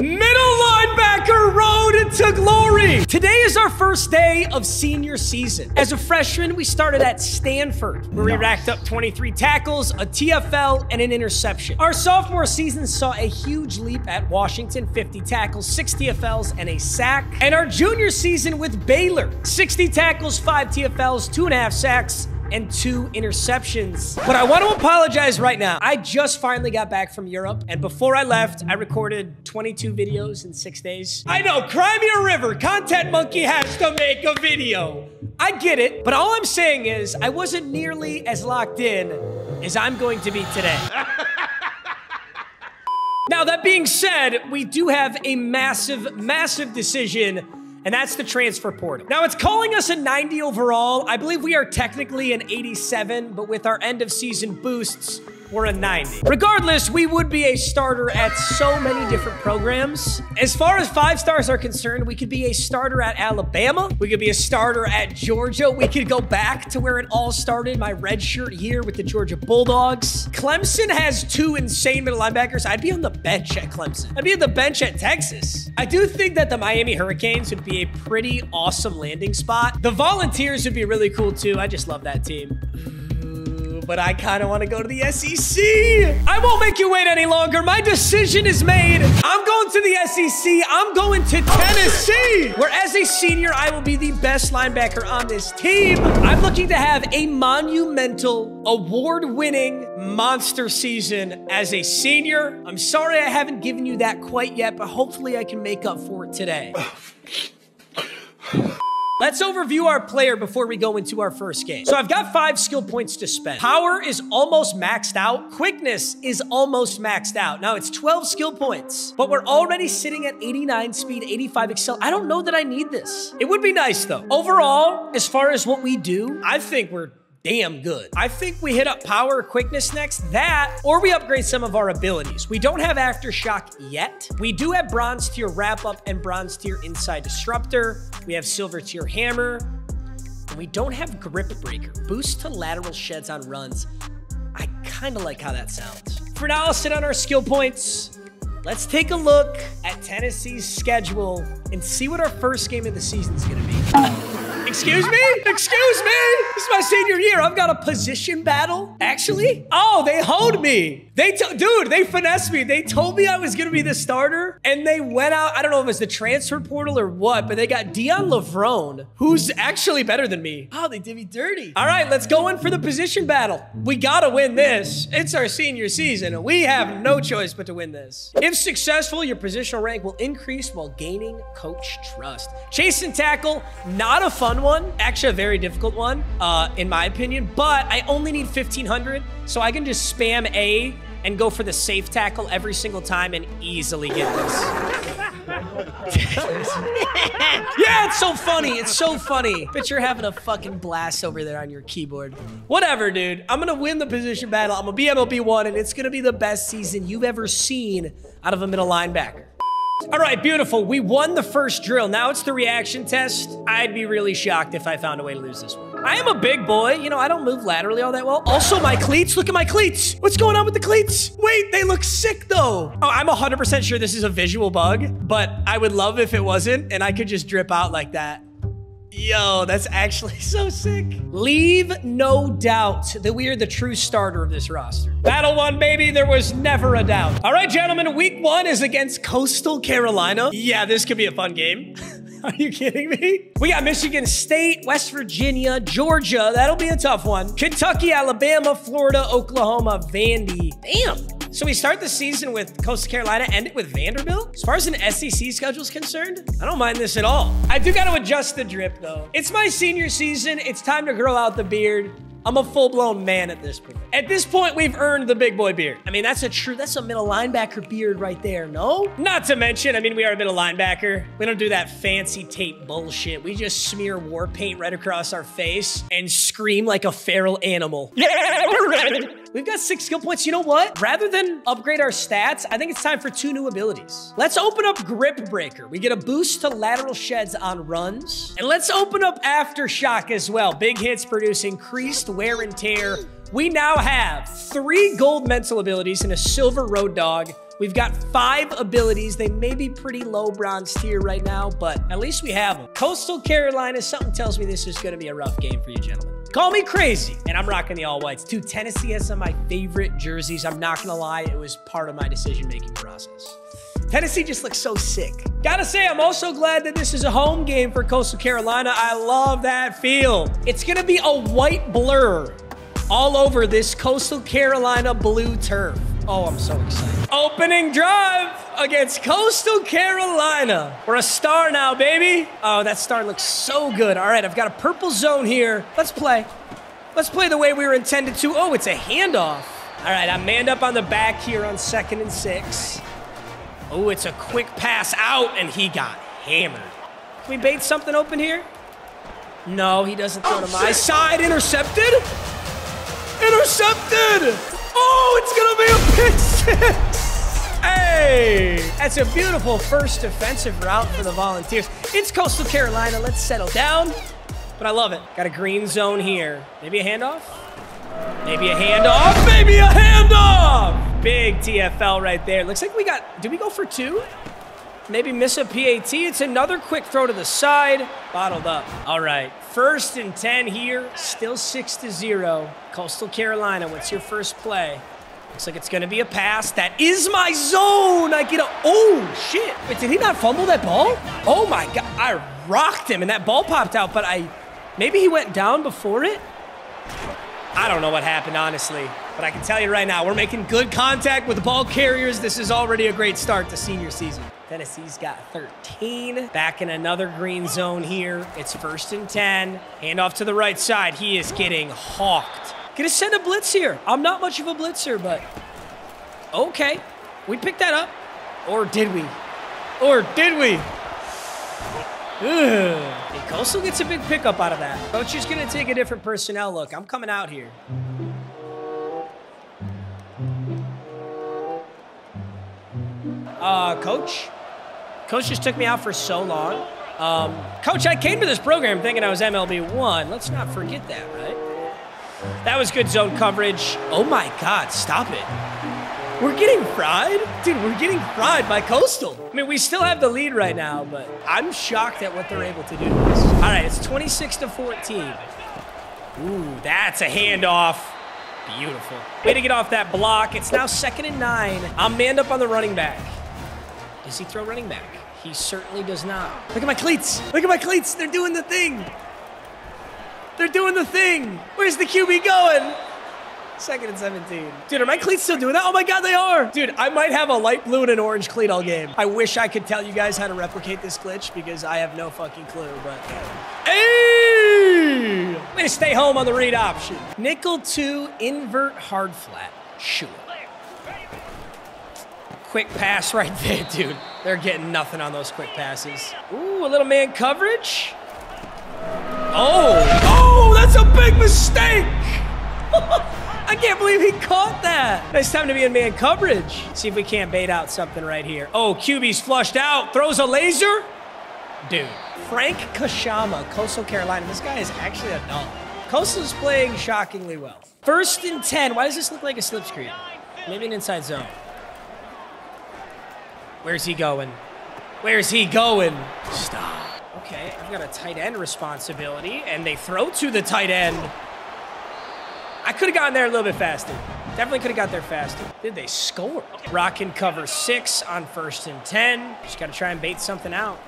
Middle linebacker road to glory. Today is our first day of senior season. As a freshman, we started at Stanford, where we racked up 23 tackles, a TFL, and an interception. Our sophomore season saw a huge leap at Washington 50 tackles, 6 TFLs, and a sack. And our junior season with Baylor 60 tackles, 5 TFLs, 2.5 sacks and two interceptions. But I want to apologize right now. I just finally got back from Europe, and before I left, I recorded 22 videos in six days. I know, cry me a river. Content Monkey has to make a video. I get it, but all I'm saying is I wasn't nearly as locked in as I'm going to be today. Now, that being said, we do have a massive, massive decision and that's the transfer portal. Now, it's calling us a 90 overall. I believe we are technically an 87, but with our end of season boosts, we're a 90. Regardless, we would be a starter at so many different programs. As far as five stars are concerned, we could be a starter at Alabama. We could be a starter at Georgia. We could go back to where it all started, my red shirt here with the Georgia Bulldogs. Clemson has two insane middle linebackers. I'd be on the bench at Clemson. I'd be on the bench at Texas. I do think that the Miami Hurricanes would be a pretty awesome landing spot. The Volunteers would be really cool too. I just love that team but I kind of want to go to the SEC. I won't make you wait any longer. My decision is made. I'm going to the SEC. I'm going to Tennessee, where as a senior, I will be the best linebacker on this team. I'm looking to have a monumental, award-winning monster season as a senior. I'm sorry I haven't given you that quite yet, but hopefully I can make up for it today. Let's overview our player before we go into our first game. So I've got five skill points to spend. Power is almost maxed out. Quickness is almost maxed out. Now it's 12 skill points, but we're already sitting at 89 speed, 85 accel. I don't know that I need this. It would be nice though. Overall, as far as what we do, I think we're damn good. I think we hit up power quickness next, that, or we upgrade some of our abilities. We don't have aftershock yet. We do have bronze tier wrap up and bronze tier inside disruptor. We have silver tier hammer. And we don't have grip breaker. Boost to lateral sheds on runs. I kind of like how that sounds. For now, I'll sit on our skill points. Let's take a look at Tennessee's schedule and see what our first game of the season is going to be. Excuse me? Excuse me? This is my senior year. I've got a position battle. Actually? Oh, they hold me. They, dude, they finessed me. They told me I was going to be the starter, and they went out. I don't know if it was the transfer portal or what, but they got Dion Lavrone, who's actually better than me. Oh, they did me dirty. All right, let's go in for the position battle. We got to win this. It's our senior season, and we have no choice but to win this. If successful, your positional rank will increase while gaining coach trust. Chase and tackle, not a fun one, actually a very difficult one, uh, in my opinion, but I only need 1500, so I can just spam A and go for the safe tackle every single time and easily get this. yeah, it's so funny. It's so funny. But you're having a fucking blast over there on your keyboard. Whatever, dude. I'm going to win the position battle. I'm going to be MLB 1, and it's going to be the best season you've ever seen out of a middle linebacker. All right, beautiful. We won the first drill. Now it's the reaction test. I'd be really shocked if I found a way to lose this one. I am a big boy. You know, I don't move laterally all that well. Also, my cleats. Look at my cleats. What's going on with the cleats? Wait, they look sick though. Oh, I'm 100% sure this is a visual bug, but I would love if it wasn't and I could just drip out like that. Yo, that's actually so sick. Leave no doubt that we are the true starter of this roster. Battle one, baby. There was never a doubt. All right, gentlemen, week one is against Coastal Carolina. Yeah, this could be a fun game. Are you kidding me? We got Michigan State, West Virginia, Georgia. That'll be a tough one. Kentucky, Alabama, Florida, Oklahoma, Vandy. Damn. So we start the season with Coastal Carolina, end it with Vanderbilt. As far as an SEC schedule is concerned, I don't mind this at all. I do got to adjust the drip though. It's my senior season. It's time to grow out the beard. I'm a full-blown man at this point. At this point, we've earned the big boy beard. I mean, that's a true, that's a middle linebacker beard right there, no? Not to mention, I mean, we are a middle linebacker. We don't do that fancy tape bullshit. We just smear war paint right across our face and scream like a feral animal. We've got six skill points. You know what? Rather than upgrade our stats, I think it's time for two new abilities. Let's open up Grip Breaker. We get a boost to lateral sheds on runs. And let's open up Aftershock as well. Big hits produce increased wear and tear. We now have three gold mental abilities and a silver road dog We've got five abilities. They may be pretty low bronze tier right now, but at least we have them. Coastal Carolina, something tells me this is going to be a rough game for you gentlemen. Call me crazy, and I'm rocking the all whites. Dude, Tennessee has some of my favorite jerseys. I'm not gonna lie, it was part of my decision-making process. Tennessee just looks so sick. Gotta say, I'm also glad that this is a home game for Coastal Carolina. I love that feel. It's gonna be a white blur all over this Coastal Carolina blue turf. Oh, I'm so excited. Opening drive against Coastal Carolina. We're a star now, baby. Oh, that star looks so good. All right, I've got a purple zone here. Let's play. Let's play the way we were intended to. Oh, it's a handoff. All right, I'm manned up on the back here on second and six. Oh, it's a quick pass out, and he got hammered. Can we bait something open here? No, he doesn't throw oh, to my shit. side. Intercepted. Intercepted. Oh, it's going to be a pick six. Hey, that's a beautiful first defensive route for the Volunteers. It's Coastal Carolina. Let's settle down. But I love it. Got a green zone here. Maybe a handoff? Maybe a handoff. Maybe a handoff. Big TFL right there. Looks like we got, did we go for two? Maybe miss a PAT. It's another quick throw to the side. Bottled up. All right. First and 10 here. Still 6 to 0. Coastal Carolina, what's your first play? Looks like it's going to be a pass. That is my zone. I get a. Oh, shit. Wait, did he not fumble that ball? Oh, my God. I rocked him and that ball popped out, but I. Maybe he went down before it? I don't know what happened, honestly. But I can tell you right now, we're making good contact with the ball carriers. This is already a great start to senior season. Tennessee's got 13. Back in another green zone here. It's first and 10. Handoff to the right side. He is getting hawked. Gonna send a blitz here. I'm not much of a blitzer, but okay. We picked that up. Or did we? Or did we? Ugh. Coastal gets a big pickup out of that. Coach is going to take a different personnel look. I'm coming out here. Uh, coach? Coach just took me out for so long. Um, coach, I came to this program thinking I was MLB 1. Let's not forget that, right? That was good zone coverage. Oh my God, stop it. We're getting fried? Dude, we're getting fried by Coastal. I mean, we still have the lead right now, but I'm shocked at what they're able to do to us. All right, it's 26 to 14. Ooh, that's a handoff. Beautiful. Way to get off that block. It's now second and nine. I'm manned up on the running back. Does he throw running back? He certainly does not. Look at my cleats. Look at my cleats. They're doing the thing. They're doing the thing. Where's the QB going? Second and 17. Dude, are my cleats still doing that? Oh my God, they are. Dude, I might have a light blue and an orange cleat all game. I wish I could tell you guys how to replicate this glitch because I have no fucking clue, but. Hey! I'm gonna stay home on the read option. Nickel two, invert hard flat. Sure. Quick pass right there, dude. They're getting nothing on those quick passes. Ooh, a little man coverage. Oh, oh, that's a big mistake. I can't believe he caught that. Nice time to be in man coverage. See if we can't bait out something right here. Oh, QB's flushed out. Throws a laser. Dude, Frank Kashama, Coastal Carolina. This guy is actually a dog. Coastal's playing shockingly well. First and 10. Why does this look like a slip screen? Maybe an inside zone. Where's he going? Where's he going? Stop. Okay, I've got a tight end responsibility, and they throw to the tight end. I could have gotten there a little bit faster. Definitely could have got there faster. Did they score? Rock can cover six on first and 10. Just got to try and bait something out.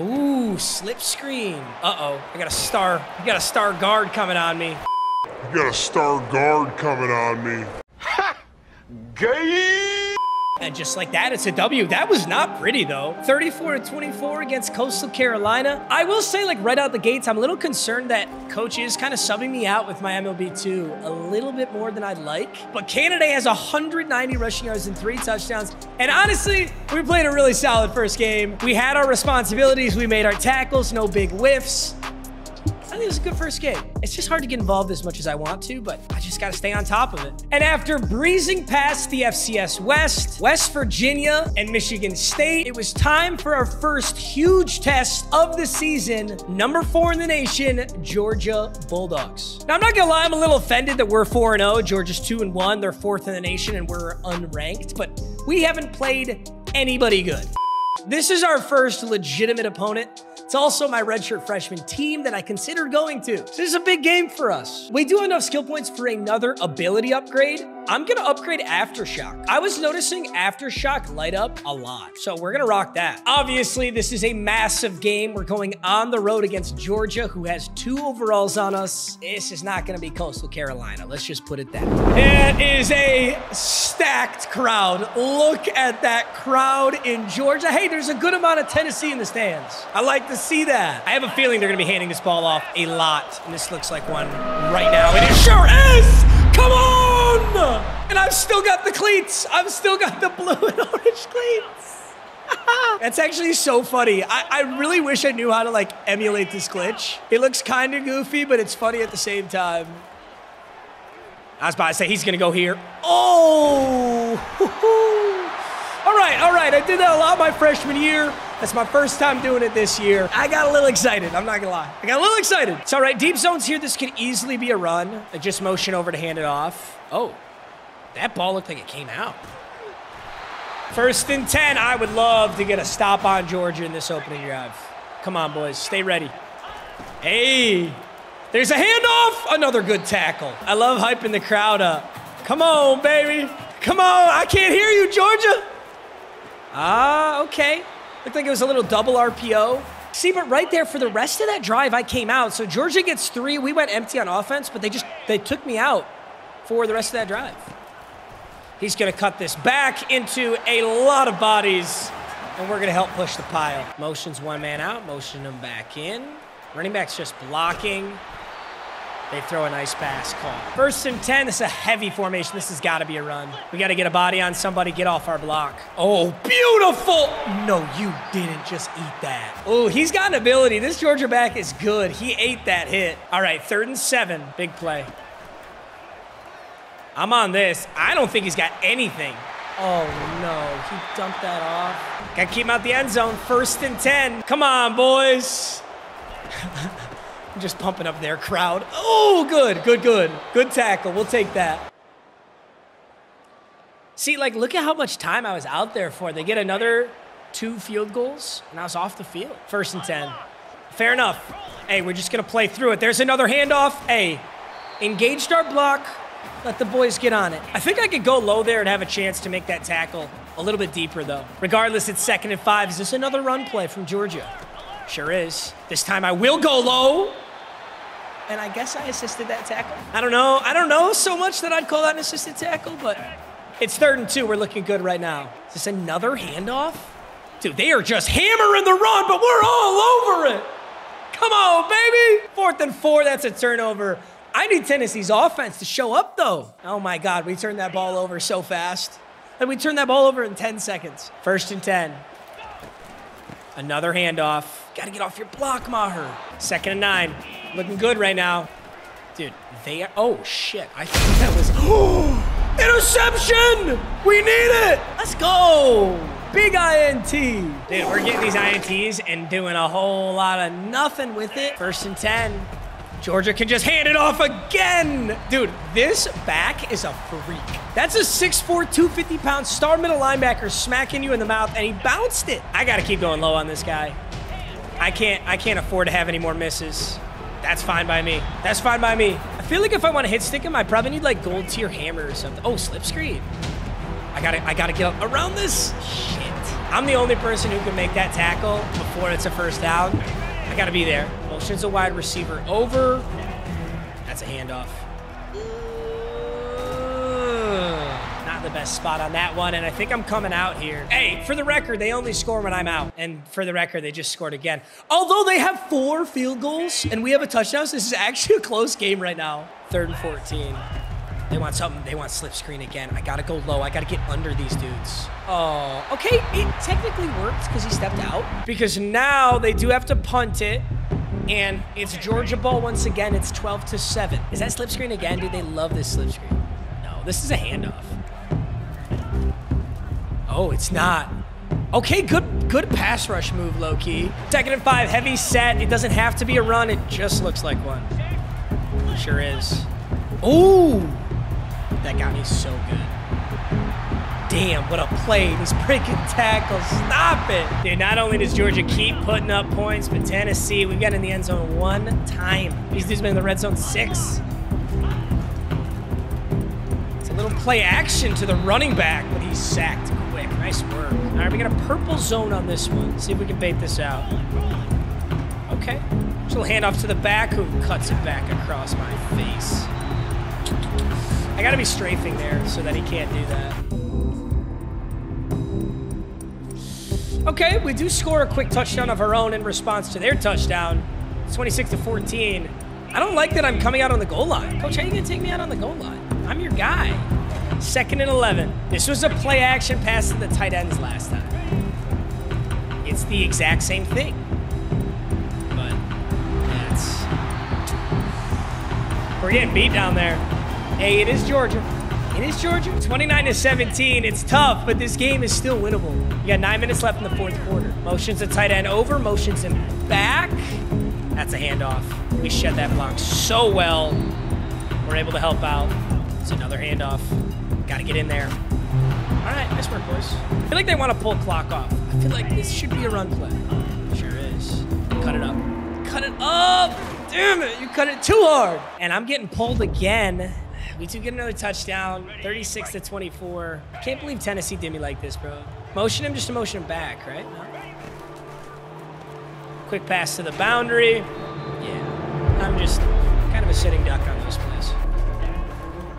Ooh, slip screen. Uh-oh, I got a star. I got a star guard coming on me. You got a star guard coming on me. Ha! Gay! And just like that, it's a W. That was not pretty though. 34 to 24 against Coastal Carolina. I will say, like right out the gates, I'm a little concerned that coach is kind of subbing me out with my MLB2 a little bit more than I'd like. But Canada has 190 rushing yards and three touchdowns. And honestly, we played a really solid first game. We had our responsibilities. We made our tackles, no big whiffs. I think it's a good first game. It's just hard to get involved as much as I want to, but I just got to stay on top of it. And after breezing past the FCS West, West Virginia, and Michigan State, it was time for our first huge test of the season. Number four in the nation, Georgia Bulldogs. Now, I'm not gonna lie, I'm a little offended that we're 4 0. Georgia's 2 and 1. They're fourth in the nation, and we're unranked, but we haven't played anybody good. This is our first legitimate opponent. It's also my redshirt freshman team that I considered going to. This is a big game for us. We do enough skill points for another ability upgrade. I'm gonna upgrade Aftershock. I was noticing Aftershock light up a lot, so we're gonna rock that. Obviously, this is a massive game. We're going on the road against Georgia, who has two overalls on us. This is not gonna be Coastal Carolina. Let's just put it that way. It is a stacked crowd. Look at that crowd in Georgia. Hey, there's a good amount of Tennessee in the stands. I like to see that. I have a feeling they're to be handing this ball off a lot, and this looks like one right now. It sure is! Come on! And I've still got the cleats. I've still got the blue and orange cleats. That's actually so funny. I, I really wish I knew how to like emulate this glitch. It looks kind of goofy, but it's funny at the same time. I was about to say he's gonna go here. Oh! all right, all right. I did that a lot my freshman year. That's my first time doing it this year. I got a little excited. I'm not gonna lie. I got a little excited. It's all right. Deep zones here. This could easily be a run. I just motion over to hand it off. Oh, that ball looked like it came out. First and 10. I would love to get a stop on Georgia in this opening drive. Come on, boys. Stay ready. Hey, there's a handoff. Another good tackle. I love hyping the crowd up. Come on, baby. Come on. I can't hear you, Georgia. Ah, okay. Looked like it was a little double RPO. See, but right there for the rest of that drive, I came out. So Georgia gets three. We went empty on offense, but they just they took me out for the rest of that drive. He's going to cut this back into a lot of bodies, and we're going to help push the pile. Motion's one man out, motion him back in. Running back's just blocking. They throw a nice pass call. First and 10, this is a heavy formation. This has got to be a run. We got to get a body on somebody, get off our block. Oh, beautiful. No, you didn't just eat that. Oh, he's got an ability. This Georgia back is good. He ate that hit. All right, third and seven. Big play. I'm on this. I don't think he's got anything. Oh, no. He dumped that off. Got to keep him out the end zone. First and 10. Come on, boys. just pumping up their crowd. Oh, good, good, good. Good tackle. We'll take that. See, like, look at how much time I was out there for. They get another two field goals, and I was off the field. First and 10. Fair enough. Hey, we're just going to play through it. There's another handoff. Hey, engaged our block. Let the boys get on it. I think I could go low there and have a chance to make that tackle a little bit deeper, though. Regardless, it's second and five. Is this another run play from Georgia? Sure is. This time I will go low. And I guess I assisted that tackle. I don't know. I don't know so much that I'd call that an assisted tackle, but it's third and two. We're looking good right now. Is this another handoff? Dude, they are just hammering the run, but we're all over it. Come on, baby. Fourth and four. That's a turnover. I need Tennessee's offense to show up, though. Oh, my God. We turned that ball over so fast. And we turned that ball over in 10 seconds. First and 10. Another handoff. Got to get off your block, Meagher. Second and nine. Looking good right now. Dude, they are. Oh, shit. I think that was. Oh, interception! We need it! Let's go! Big INT. Dude, we're getting these INTs and doing a whole lot of nothing with it. First and 10. Georgia can just hand it off again. Dude, this back is a freak. That's a 6'4", 250 pound star middle linebacker smacking you in the mouth, and he bounced it. I got to keep going low on this guy. I can't, I can't afford to have any more misses. That's fine by me. That's fine by me. I feel like if I want to hit stick him, I probably need like gold tier hammer or something. Oh, slip screen. I gotta, I gotta get around this. Shit. I'm the only person who can make that tackle before it's a first down. I gotta be there. Motion's a wide receiver over. That's a handoff. The best spot on that one, and I think I'm coming out here. Hey, for the record, they only score when I'm out. And for the record, they just scored again. Although they have four field goals and we have a touchdown, so this is actually a close game right now. Third and 14. They want something. They want slip screen again. I gotta go low. I gotta get under these dudes. Oh, okay. It technically worked because he stepped out. Because now they do have to punt it. And it's Georgia ball once again. It's 12 to 7. Is that slip screen again? Dude, they love this slip screen. No, this is a handoff. Oh, it's not. Okay, good good pass rush move, low key. Second and five, heavy set. It doesn't have to be a run. It just looks like one. Sure is. Ooh, that got me so good. Damn, what a play. He's breaking tackles. Stop it. Dude, not only does Georgia keep putting up points, but Tennessee, we've got in the end zone one time. These dudes been in the red zone six. It's a little play action to the running back, but he's sacked. Nice work. All right, we got a purple zone on this one. See if we can bait this out. Okay. Just a little handoff to the back who cuts it back across my face. I gotta be strafing there so that he can't do that. Okay, we do score a quick touchdown of our own in response to their touchdown. It's 26 to 14. I don't like that I'm coming out on the goal line. Coach, how you gonna take me out on the goal line? I'm your guy. Second and 11. This was a play action pass to the tight ends last time. It's the exact same thing. But that's. We're getting beat down there. Hey, it is Georgia. It is Georgia. 29 to 17. It's tough, but this game is still winnable. You got nine minutes left in the fourth quarter. Motions the tight end over, motions him back. That's a handoff. We shed that block so well. We're able to help out. It's another handoff. Got to get in there. All right, nice work, boys. I feel like they want to pull clock off. I feel like this should be a run play. Sure is. Cut it up. Cut it up! Damn it, you cut it too hard. And I'm getting pulled again. We do get another touchdown, 36 to 24. I can't believe Tennessee did me like this, bro. Motion him just to motion him back, right? No. Quick pass to the boundary. Yeah, I'm just kind of a sitting duck on those plays.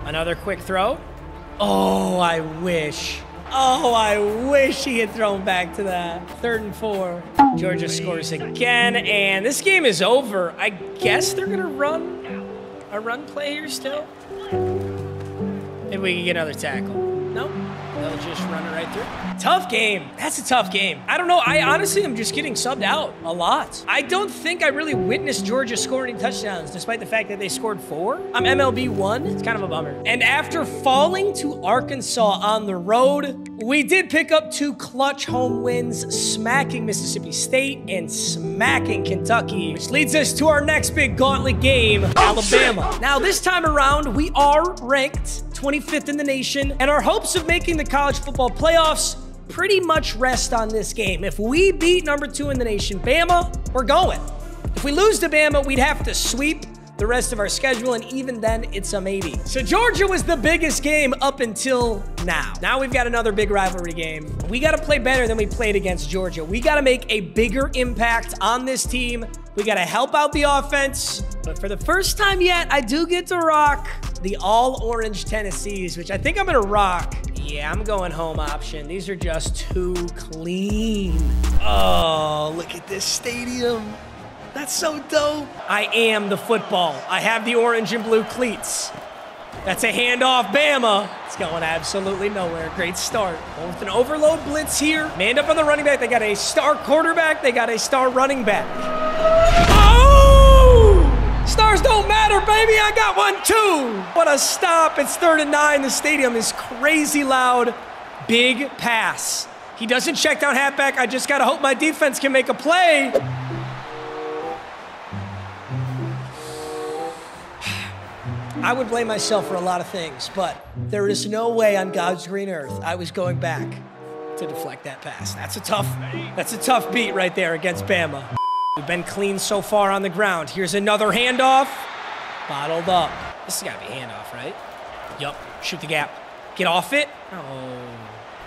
Another quick throw. Oh, I wish. Oh, I wish he had thrown back to that. Third and four. Georgia scores again, and this game is over. I guess they're gonna run a run play here still. Maybe we can get another tackle. Nope. Just run it right through. Tough game. That's a tough game. I don't know. I honestly am just getting subbed out a lot. I don't think I really witnessed Georgia scoring touchdowns, despite the fact that they scored four. I'm MLB one. It's kind of a bummer. And after falling to Arkansas on the road, we did pick up two clutch home wins, smacking Mississippi State and smacking Kentucky, which leads us to our next big gauntlet game, Alabama. Now, this time around, we are ranked 25th in the nation, and our hopes of making the college football playoffs pretty much rest on this game. If we beat number two in the nation, Bama, we're going. If we lose to Bama, we'd have to sweep the rest of our schedule, and even then, it's a maybe. So Georgia was the biggest game up until now. Now we've got another big rivalry game. We got to play better than we played against Georgia. We got to make a bigger impact on this team. We got to help out the offense. But for the first time yet, I do get to rock the all orange Tennessees, which I think I'm going to rock. Yeah, I'm going home option. These are just too clean. Oh, look at this stadium. That's so dope. I am the football. I have the orange and blue cleats. That's a handoff, Bama. It's going absolutely nowhere. Great start. With an overload blitz here. Manned up on the running back. They got a star quarterback. They got a star running back. Oh! Stars don't matter, baby. I got one too. What a stop. It's third and nine. The stadium is crazy loud. Big pass. He doesn't check down halfback. I just got to hope my defense can make a play. I would blame myself for a lot of things, but there is no way on God's green earth I was going back to deflect that pass. That's a tough, that's a tough beat right there against Bama. We've been clean so far on the ground. Here's another handoff. Bottled up. This has got to be a handoff, right? Yup. Shoot the gap. Get off it. Oh.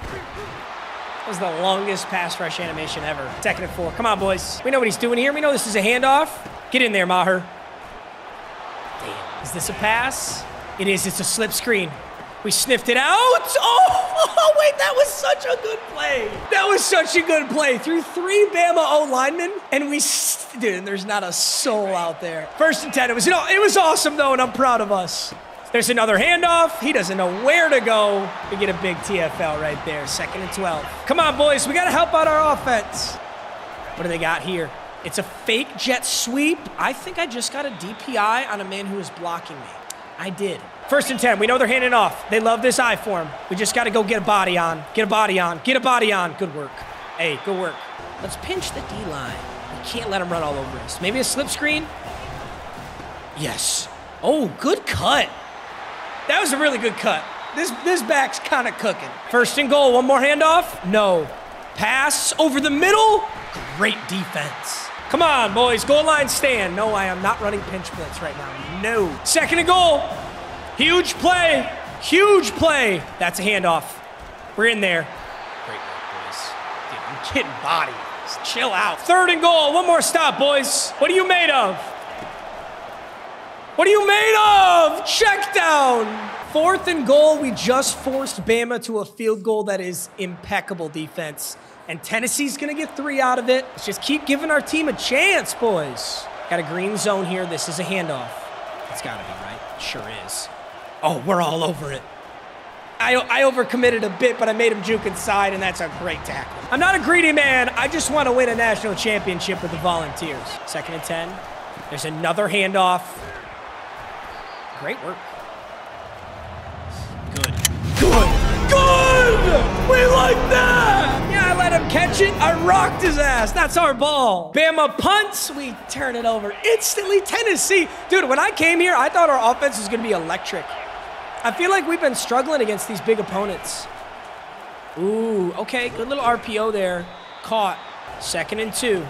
That was the longest pass rush animation ever. Second and four. Come on, boys. We know what he's doing here. We know this is a handoff. Get in there, Meagher. Damn. Is this a pass? It is. It's a slip screen. We sniffed it out. Oh, oh, wait, that was such a good play. That was such a good play. Through three Bama O linemen, and we, dude, there's not a soul out there. First and 10. It was, you know, it was awesome, though, and I'm proud of us. There's another handoff. He doesn't know where to go. We get a big TFL right there. Second and 12. Come on, boys. We got to help out our offense. What do they got here? It's a fake jet sweep. I think I just got a DPI on a man who was blocking me. I did. First and 10. We know they're handing off. They love this I form. We just got to go get a body on. Get a body on. Get a body on. Good work. Hey, good work. Let's pinch the D line. We can't let them run all over us. Maybe a slip screen? Yes. Oh, good cut. That was a really good cut. This, this back's kind of cooking. First and goal. One more handoff? No. Pass over the middle? Great defense. Come on, boys. Goal line stand. No, I am not running pinch blitz right now. No. Second and goal. Huge play. Huge play. That's a handoff. We're in there. Great work, boys. Dude, I'm getting body. Just chill out. Third and goal. One more stop, boys. What are you made of? What are you made of? Check down. Fourth and goal. We just forced Bama to a field goal that is impeccable defense. And Tennessee's going to get three out of it. Let's just keep giving our team a chance, boys. Got a green zone here. This is a handoff. It's got to be right. Sure is. Oh, we're all over it. I, I overcommitted a bit, but I made him juke inside, and that's a great tackle. I'm not a greedy man. I just want to win a national championship with the Volunteers. Second and 10. There's another handoff. Great work. Good. Good. Good! We like that! Yeah, I let him catch it. I rocked his ass. That's our ball. Bama punts. We turn it over instantly. Tennessee. Dude, when I came here, I thought our offense was going to be electric. I feel like we've been struggling against these big opponents. Ooh, okay. Good little RPO there. Caught. Second and two.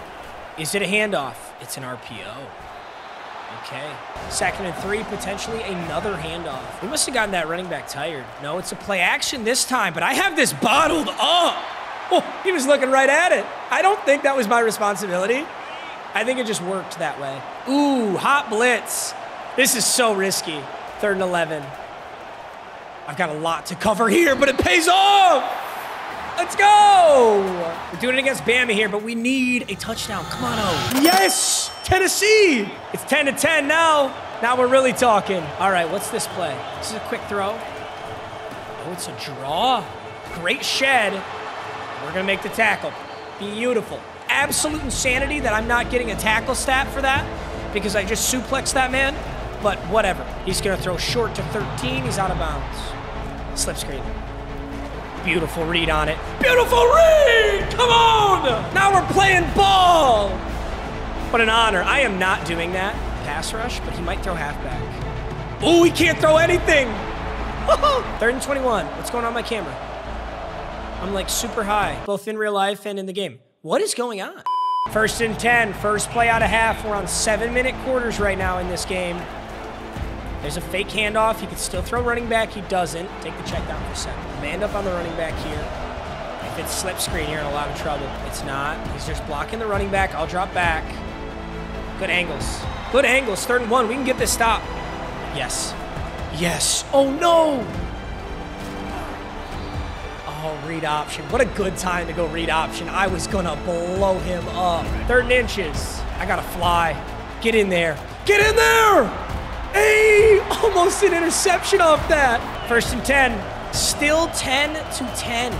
Is it a handoff? It's an RPO. Okay. Second and three, potentially another handoff. We must have gotten that running back tired. No, it's a play action this time, but I have this bottled up. Oh, he was looking right at it. I don't think that was my responsibility. I think it just worked that way. Ooh, hot blitz. This is so risky. Third and 11. I've got a lot to cover here, but it pays off. Let's go! We're doing it against Bama here, but we need a touchdown. Come on, oh. Yes! Tennessee! It's 10 to 10 now. Now we're really talking. All right, what's this play? This is a quick throw. Oh, it's a draw. Great shed. We're going to make the tackle. Beautiful. Absolute insanity that I'm not getting a tackle stat for that because I just suplexed that man. But whatever. He's going to throw short to 13. He's out of bounds. Slip screen. Beautiful read on it. Beautiful read! Come on! Now we're playing ball! What an honor. I am not doing that. Pass rush, but he might throw halfback. Oh, he can't throw anything! Third and 21. What's going on my camera? I'm like super high, both in real life and in the game. What is going on? First and 10, first play out of half. We're on seven minute quarters right now in this game. There's a fake handoff. He could still throw running back. He doesn't. Take the check down for seven. Man up on the running back here. If it's slip screen, you're in a lot of trouble. It's not. He's just blocking the running back. I'll drop back. Good angles. Good angles. Third and one. We can get this stop. Yes. Yes. Oh, no. Oh, read option. What a good time to go read option. I was going to blow him up. Third and inches. I got to fly. Get in there. Get in there. Hey, almost an interception off that. First and 10. Still 10 to 10.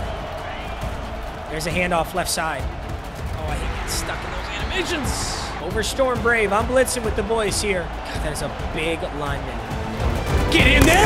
There's a handoff left side. Oh, I hate getting stuck in those animations. Over Storm Brave. I'm blitzing with the boys here. God, that is a big lineman. Get in there!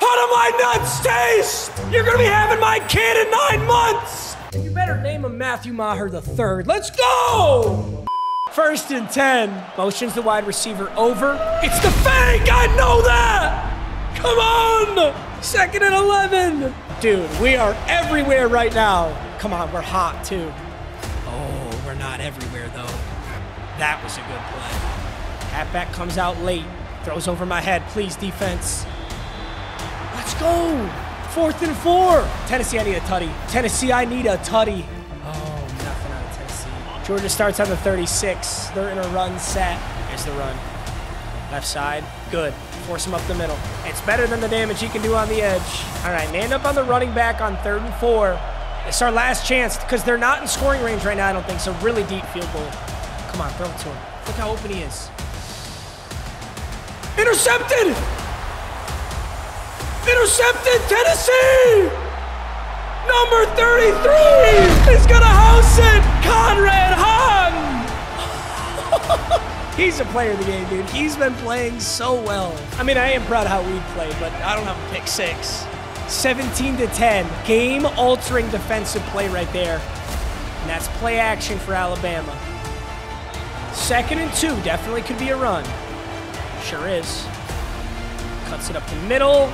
How do my nuts taste? You're gonna be having my kid in nine months! You better name him Matthew Meagher the third. Let's go! First and 10. Motions the wide receiver over. It's the fake! I know that! Come on! Second and 11. Dude, we are everywhere right now. Come on, we're hot too. Oh, we're not everywhere though. That was a good play. Halfback comes out late. Throws over my head. Please, defense. Let's go. Fourth and four. Tennessee, I need a tutty. Tennessee, I need a tutty. Georgia starts on the 36. They're in a run set. Here's the run. Left side. Good. Force him up the middle. It's better than the damage he can do on the edge. All right, man up on the running back on third and four. It's our last chance because they're not in scoring range right now, I don't think. So really deep field goal. Come on, throw it to him. Look how open he is. Intercepted! Intercepted, Tennessee! Number 33 is gonna house it! Conrad He's a player of the game, dude. He's been playing so well. I mean, I am proud of how we played, but I don't have a pick six. 17 to 10. Game altering defensive play right there. And that's play action for Alabama. Second and two. Definitely could be a run. Sure is. Cuts it up the middle.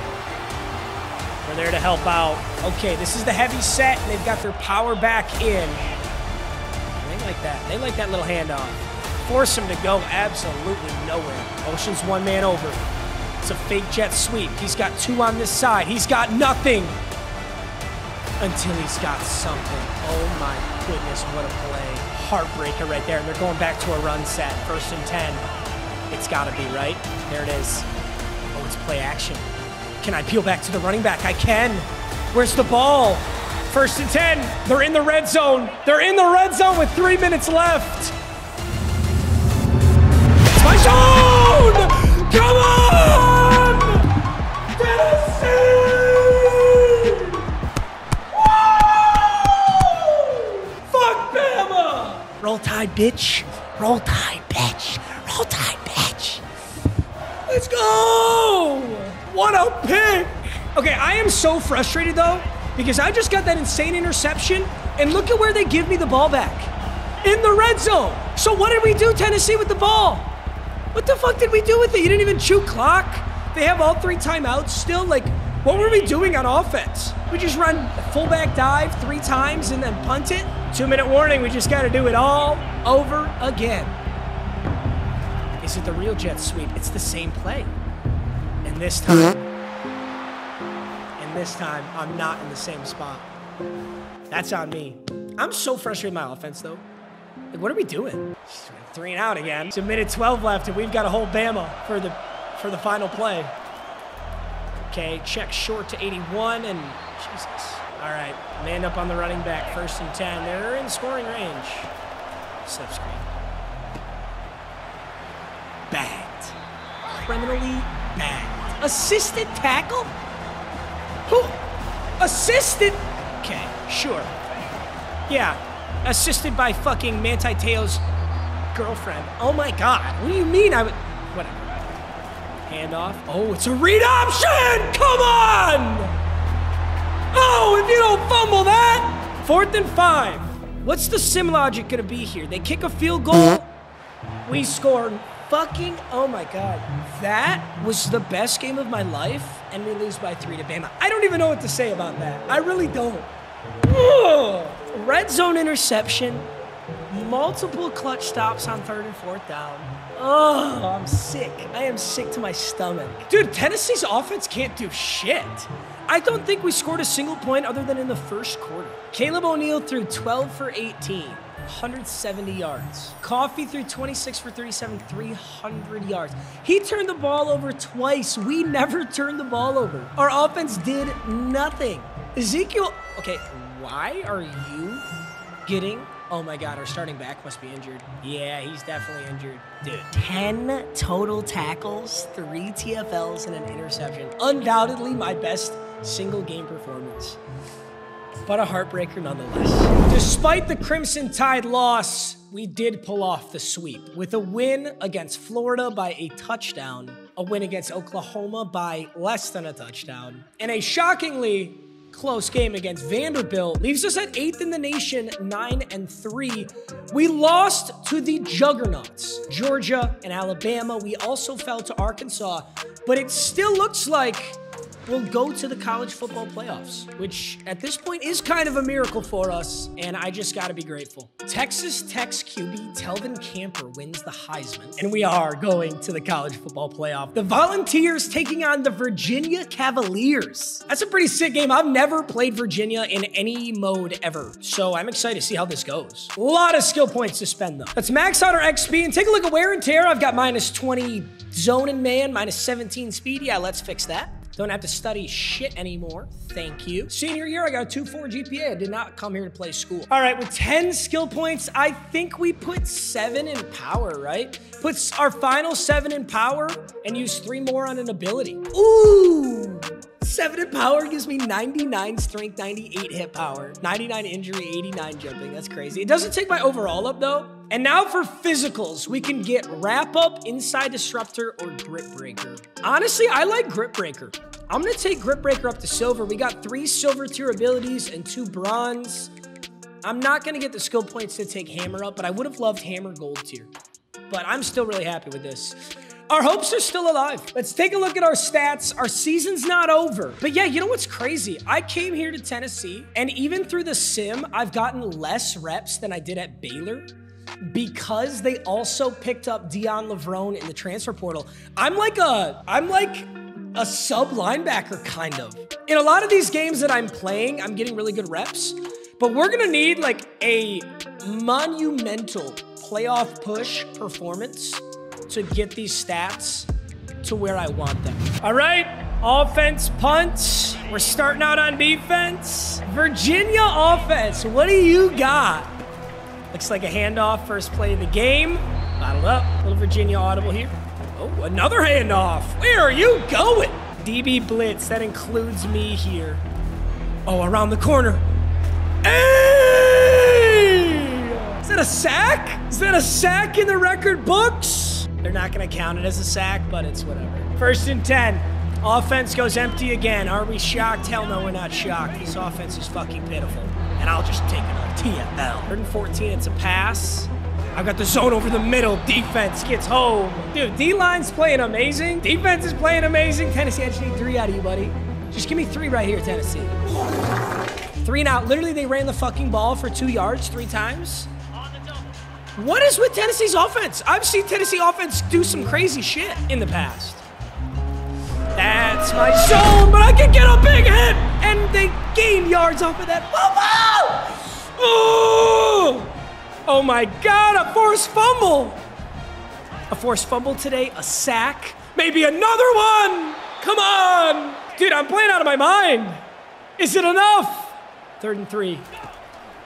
We're there to help out. Okay, this is the heavy set, they've got their power back in. Like that. They like that little handoff. Force him to go absolutely nowhere. Ocean's one man over. It's a fake jet sweep. He's got two on this side. He's got nothing until he's got something. Oh my goodness, what a play. Heartbreaker right there. And they're going back to a run set. First and 10. It's got to be, right? There it is. Oh, it's play action. Can I peel back to the running back? I can. Where's the ball? First and 10. They're in the red zone. They're in the red zone with three minutes left. It's my zone! Come on! Tennessee! Woo! Fuck Bama! Roll Tide, bitch. Roll Tide, bitch. Roll Tide, bitch. Let's go! What a pick! Okay, I am so frustrated though because I just got that insane interception and look at where they give me the ball back. In the red zone. So what did we do, Tennessee, with the ball? What the fuck did we do with it? You didn't even chew clock. They have all three timeouts still. Like, what were we doing on offense? We just run fullback dive three times and then punt it? Two minute warning, we just got to do it all over again. Is it the real jet sweep? It's the same play. And this time, this time, I'm not in the same spot. That's on me. I'm so frustrated with my offense, though. Like, what are we doing? Three and out again. It's a minute 12 left, and we've got to hold Bama for the for the final play. Okay, check short to 81, and Jesus. All right, man up on the running back, first and 10. They're in scoring range. Slip screen. Bagged. Criminally bagged. Assisted tackle? Who? Assisted? Okay, sure. Yeah, assisted by fucking Manti Te'o's girlfriend. Oh my god, what do you mean I would. Whatever. Handoff. Oh, it's a read option! Come on! Oh, if you don't fumble that! Fourth and five. What's the sim logic gonna be here? They kick a field goal. We score. fucking. Oh my god. That was the best game of my life, and we lose by three to Bama. I don't even know what to say about that. I really don't. Ugh. Red zone interception, multiple clutch stops on third and fourth down. Oh, I'm sick. I am sick to my stomach. Dude, Tennessee's offense can't do shit. I don't think we scored a single point other than in the first quarter. Caleb O'Neal threw 12 for 18. 170 yards. Coffee threw 26 for 37, 300 yards. He turned the ball over twice. We never turned the ball over. Our offense did nothing. Ezekiel, okay, why are you getting Oh my god, our starting back must be injured. Yeah, he's definitely injured. Dude, 10 total tackles, 3 TFLs, and an interception. Undoubtedly my best single game performance. But a heartbreaker nonetheless. Despite the Crimson Tide loss, we did pull off the sweep with a win against Florida by a touchdown, a win against Oklahoma by less than a touchdown, and a shockingly close game against Vanderbilt leaves us at eighth in the nation, nine and three. We lost to the juggernauts, Georgia and Alabama. We also fell to Arkansas, but it still looks like we'll go to the college football playoffs, which at this point is kind of a miracle for us, and I just got to be grateful. Texas Tech's QB Telvin Camper wins the Heisman, and we are going to the college football playoff. The Volunteers taking on the Virginia Cavaliers. That's a pretty sick game. I've never played Virginia in any mode ever, so I'm excited to see how this goes. A lot of skill points to spend, though. Let's max out our XP and take a look at wear and tear. I've got minus 20 zone and man, minus 17 speed. Yeah, let's fix that. Don't have to study shit anymore. Thank you. Senior year, I got a 2.4 GPA. I did not come here to play school. All right, with 10 skill points, I think we put seven in power, right? Puts our final seven in power and use three more on an ability. Ooh, Seven in power gives me 99 strength, 98 hit power, 99 injury, 89 jumping. That's crazy. It doesn't take my overall up though. And now for physicals, we can get wrap up, inside disruptor, or grip breaker. Honestly, I like grip breaker. I'm gonna take grip breaker up to silver. We got three silver tier abilities and two bronze. I'm not gonna get the skill points to take hammer up, but I would have loved hammer gold tier. But I'm still really happy with this. Our hopes are still alive. Let's take a look at our stats. Our season's not over. But yeah, you know what's crazy? I came here to Tennessee, and even through the sim, I've gotten less reps than I did at Baylor because they also picked up Dion Lavrone in the transfer portal. I'm like a, I'm like a sub linebacker, kind of. In a lot of these games that I'm playing, I'm getting really good reps, but we're gonna need like a monumental playoff push performance to get these stats to where I want them. All right, offense punts. We're starting out on defense. Virginia offense, what do you got? Looks like a handoff, first play of the game. Bottled up, little Virginia audible here. Oh, another handoff. Where are you going? DB blitz, that includes me here. Oh, around the corner. Hey! Is that a sack? Is that a sack in the record books? They're not going to count it as a sack, but it's whatever. First and 10. Offense goes empty again. Are we shocked? Hell no, we're not shocked. This offense is fucking pitiful. And I'll just take it on TFL. 114, it's a pass. I've got the zone over the middle. Defense gets home. Dude, D-line's playing amazing. Defense is playing amazing. Tennessee, I just need three out of you, buddy. Just give me three right here, Tennessee. Three and out. Literally, they ran the fucking ball for two yards three times. What is with Tennessee's offense? I've seen Tennessee offense do some crazy shit in the past. That's my zone, but I can get a big hit, and they gain yards off of that. Oh! Oh my God, a forced fumble. A forced fumble today, a sack, maybe another one. Come on. Dude, I'm playing out of my mind. Is it enough? Third and three.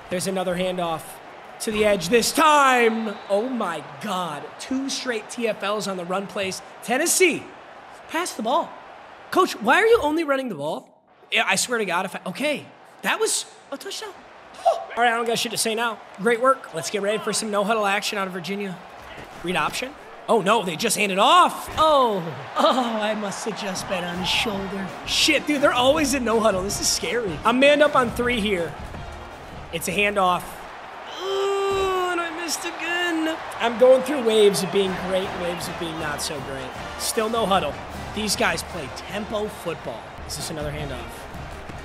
There's another handoff to the edge this time. Oh my God. Two straight TFLs on the run plays. Tennessee, pass the ball. Coach, why are you only running the ball? Yeah, I swear to God, if I. Okay, that was a touchdown. Oh. All right, I don't got shit to say now. Great work. Let's get ready for some no huddle action out of Virginia. Read option. Oh no, they just handed off. Oh, oh, I must have just been on his shoulder. Shit, dude, they're always in no huddle. This is scary. I'm manned up on three here. It's a handoff missed again. I'm going through waves of being great, waves of being not so great. Still no huddle. These guys play tempo football. Is this another handoff?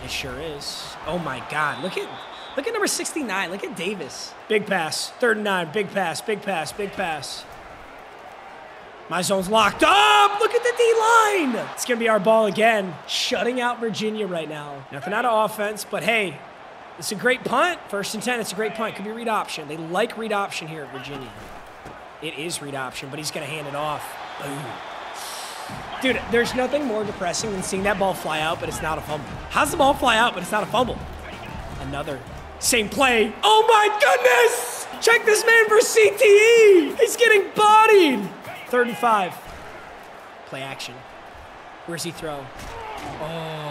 It sure is. Oh my God, look at look at number 69. Look at Davis. Big pass, third and nine, big pass, big pass, big pass. My zone's locked up. Look at the D line. It's going to be our ball again. Shutting out Virginia right now. Nothing out of offense, but hey, it's a great punt. First and 10, it's a great punt. Could be read option. They like read option here at Virginia. It is read option, but he's going to hand it off. Boom. Dude, there's nothing more depressing than seeing that ball fly out, but it's not a fumble. How's the ball fly out, but it's not a fumble? Another. Same play. Oh my goodness! Check this man for CTE! He's getting bodied! 35. Play action. Where's he throw? Oh,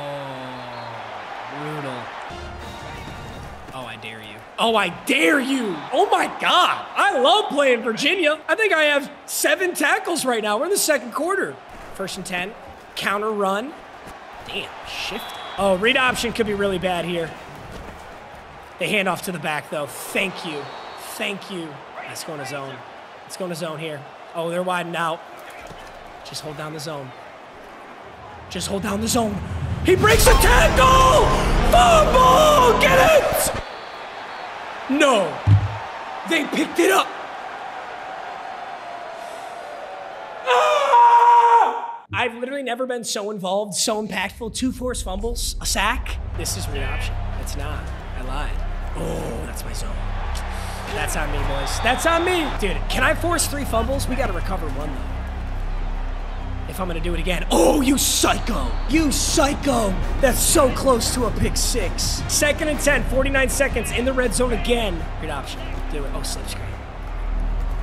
Oh, I dare you. Oh my God. I love playing Virginia. I think I have seven tackles right now. We're in the second quarter. First and 10. Counter run. Damn, shift. Oh, read option could be really bad here. They hand off to the back, though. Thank you. Thank you. Let's go in a zone. Let's go in a zone here. Oh, they're widening out. Just hold down the zone. Just hold down the zone. He breaks a tackle! Fumble! Get it! No. They picked it up. Ah! I've literally never been so involved, so impactful. Two forced fumbles, a sack. This is read option. It's not. I lied. Oh, that's my zone. That's on me, boys. That's on me. Dude, can I force three fumbles? We got to recover one, though if I'm gonna do it again. Oh, you psycho! You psycho! That's so close to a pick six. Second and 10, 49 seconds in the red zone again. Great option. Do it. Oh, slip screen.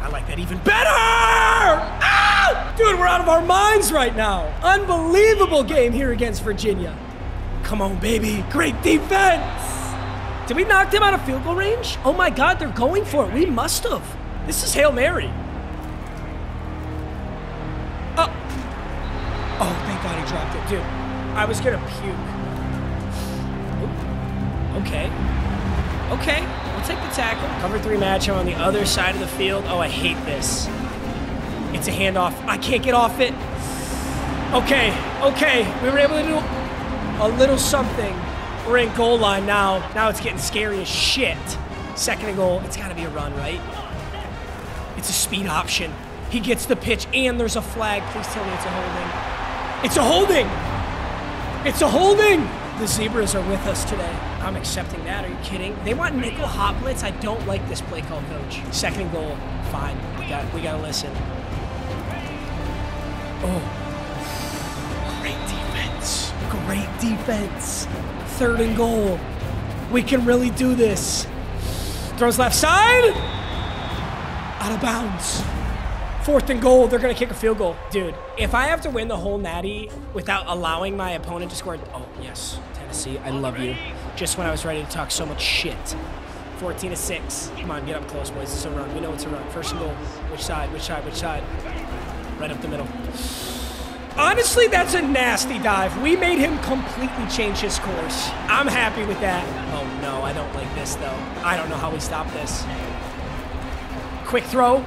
I like that even better! Ah! Dude, we're out of our minds right now. Unbelievable game here against Virginia. Come on, baby. Great defense. Did we knock them out of field goal range? Oh my God, they're going for it. We must have. This is Hail Mary. Dude, I was gonna puke. Ooh. Okay. Okay, we'll take the tackle. Cover three match. I'm on the other side of the field. Oh, I hate this. It's a handoff. I can't get off it. Okay, okay. We were able to do a little something. We're in goal line now. Now it's getting scary as shit. Second and goal. It's got to be a run, right? It's a speed option. He gets the pitch, and there's a flag. Please tell me it's a holding. It's a holding. It's a holding. The Zebras are with us today. I'm accepting that. Are you kidding? They want nickel hot blitz. I don't like this play call, coach. Second goal. Fine. We got. We gotta listen. Oh, great defense. Great defense. Third and goal. We can really do this. Throws left side. Out of bounds. Fourth and goal, they're gonna kick a field goal. Dude, if I have to win the whole natty without allowing my opponent to score, oh yes, Tennessee, I love you. Just when I was ready to talk so much shit. 14 to 6. Come on, get up close, boys. It's a run. We know it's a run. First and goal. Which side? Which side? Which side? Right up the middle. Honestly, that's a nasty dive. We made him completely change his course. I'm happy with that. Oh no, I don't like this though. I don't know how we stop this. Quick throw.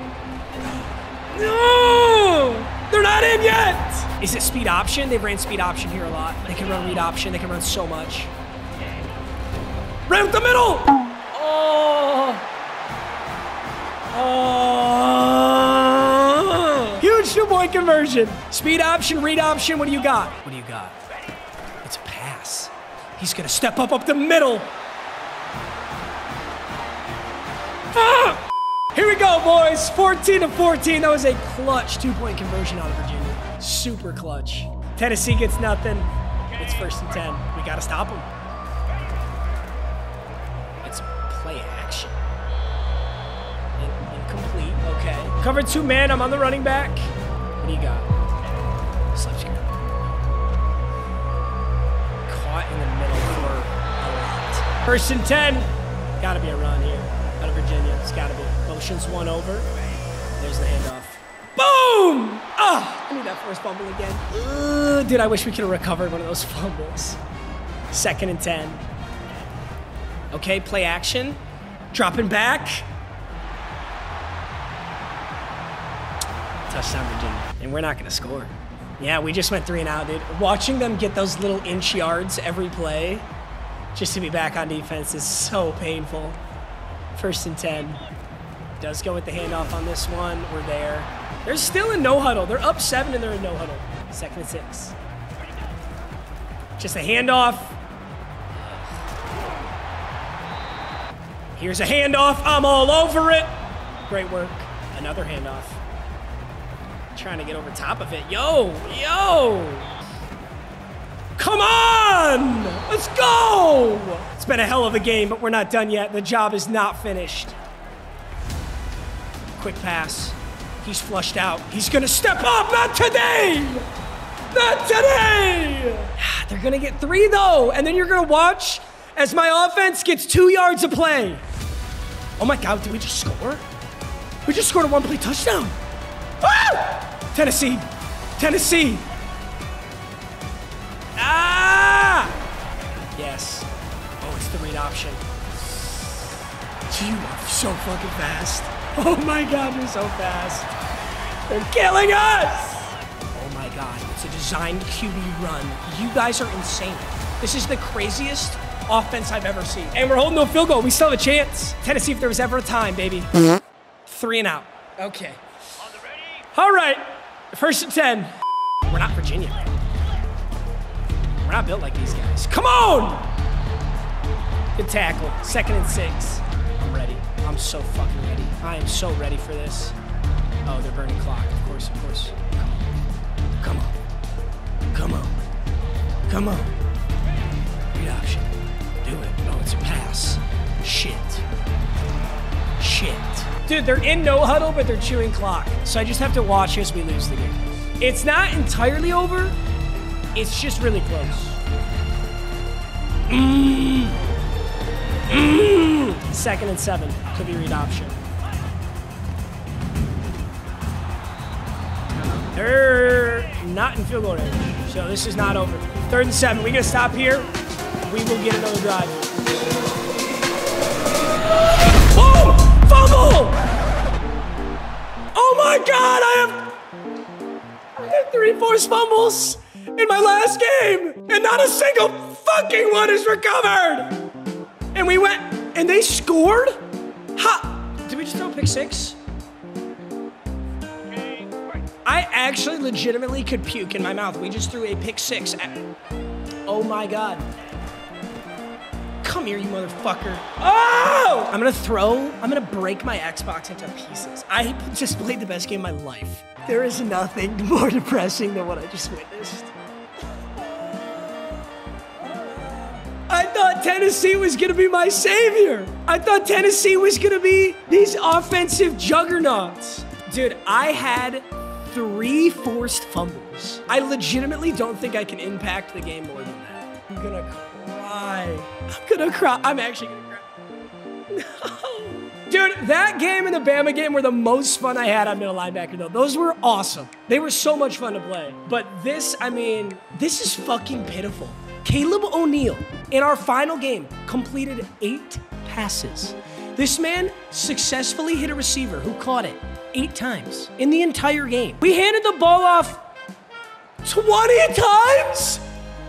No! They're not in yet! Is it speed option? They ran speed option here a lot. They can run read option. They can run so much. Right the middle! Oh! Oh! Huge two-point conversion. Speed option, read option. What do you got? What do you got? It's a pass. He's gonna step up up the middle. Fuck! Here we go, boys. 14 to 14. That was a clutch two-point conversion out of Virginia. Super clutch. Tennessee gets nothing. It's first and 10. We gotta stop them. It's play action. In- incomplete. Okay. Covered two man. I'm on the running back. What do you got? Slips. Caught in the middle for a lot. First and 10. Gotta be a run here. Out of Virginia. It's gotta be. Motions one over. There's the handoff. Boom! Ah! I need that forced fumble again. Ugh, dude, I wish we could have recovered one of those fumbles. Second and 10. Okay, play action. Dropping back. Touchdown, Virginia. And we're not going to score. Yeah, we just went three and out, dude. Watching them get those little inch yards every play just to be back on defense is so painful. First and 10. Does go with the handoff on this one. We're there. They're still in no huddle. They're up seven and they're in no huddle. Second and six. Just a handoff. Here's a handoff. I'm all over it. Great work. Another handoff. Trying to get over top of it. Yo, yo. Come on! Let's go! It's been a hell of a game, but we're not done yet. The job is not finished. Quick pass. He's flushed out. He's gonna step up. Not today! Not today! They're gonna get three though, and then you're gonna watch as my offense gets two yards of play. Oh my God, did we just score? We just scored a one play touchdown. Woo! Tennessee. Tennessee. Ah! Yes. Oh, it's the read option. You are so fucking fast. Oh my god, you're so fast. They're killing us! Oh my god, it's a designed QB run. You guys are insane. This is the craziest offense I've ever seen. And we're holding no field goal. We still have a chance. Tennessee, if there was ever a time, baby. Three and out. Okay. All right. First and 10. We're not Virginia, man. We're not built like these guys. Come on! Good tackle. Second and six. I'm so fucking ready. I am so ready for this. Oh, they're burning clock. Of course, of course. Come on. Come on. Come on. Read option. Do it. Oh, it's a pass. Shit. Shit. Dude, they're in no huddle, but they're chewing clock. So I just have to watch as we lose the game. It's not entirely over. It's just really close. Mm. Mm. Second and seven could be read option. They're not in field goal range, so this is not over. Third and seven. We gonna stop here. We will get another drive. Oh! Fumble! Oh my God! I have, I have three forced fumbles in my last game, and not a single fucking one is recovered. And we went, and they scored. Ha! Did we just throw a pick six? I actually legitimately could puke in my mouth. We just threw a pick six. Oh my god. Come here, you motherfucker. Oh! I'm gonna throw, I'm gonna break my Xbox into pieces. I just played the best game of my life. There is nothing more depressing than what I just witnessed. I thought Tennessee was gonna be my savior. I thought Tennessee was gonna be these offensive juggernauts. Dude, I had three forced fumbles. I legitimately don't think I can impact the game more than that. I'm gonna cry. I'm gonna cry. I'm actually gonna cry. No. Dude, that game and the Bama game were the most fun I had on middle linebacker, though. Those were awesome. They were so much fun to play. But this, I mean, this is fucking pitiful. Caleb O'Neill, in our final game, completed eight passes. This man successfully hit a receiver who caught it eight times in the entire game. We handed the ball off 20 times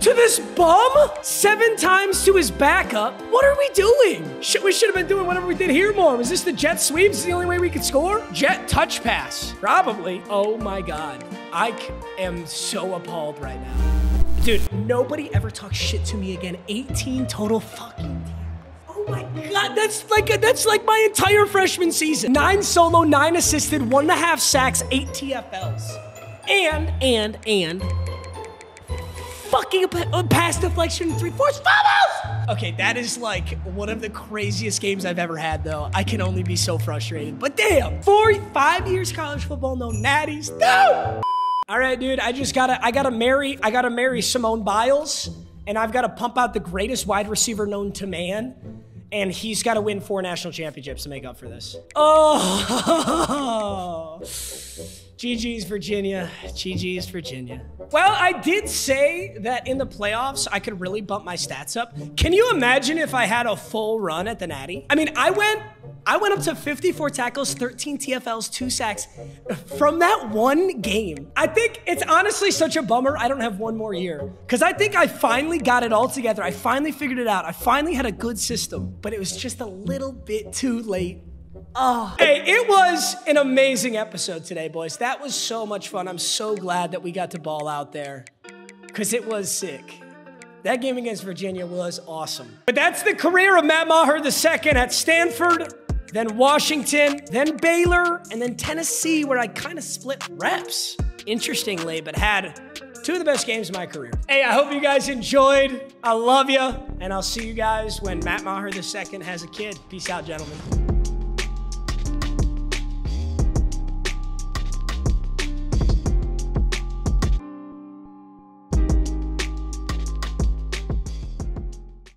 to this bum, seven times to his backup. What are we doing? Shit, we should have been doing whatever we did here more. Was this the jet sweeps the only way we could score? Jet touch pass. Probably. Oh my God. I am so appalled right now. Dude, nobody ever talks shit to me again. 18 total fucking Oh my god, that's like a, that's like my entire freshman season. Nine solo, nine assisted, one and a half sacks, eight TFLs, and and and fucking a, pass deflection, three forced fumbles. Okay, that is like one of the craziest games I've ever had, though. I can only be so frustrated. But damn, four, five years college football, no natties, no. All right, dude, I just gotta, I gotta marry, I gotta marry Simone Biles, and I've gotta pump out the greatest wide receiver known to man and he's got to win four national championships to make up for this. Oh, GG's Virginia. GG's Virginia. Well, I did say that in the playoffs, I could really bump my stats up. Can you imagine if I had a full run at the Natty? I mean, I went I went up to 54 tackles, 13 TFLs, two sacks from that one game. I think it's honestly such a bummer I don't have one more year because I think I finally got it all together. I finally figured it out. I finally had a good system, but it was just a little bit too late. Oh. Hey, it was an amazing episode today, boys. That was so much fun. I'm so glad that we got to ball out there because it was sick. That game against Virginia was awesome. But that's the career of Matt Meagher II at Stanford then Washington, then Baylor, and then Tennessee, where I kind of split reps. Interestingly, but had two of the best games of my career. Hey, I hope you guys enjoyed. I love you, and I'll see you guys when Matt Meagher II has a kid. Peace out, gentlemen.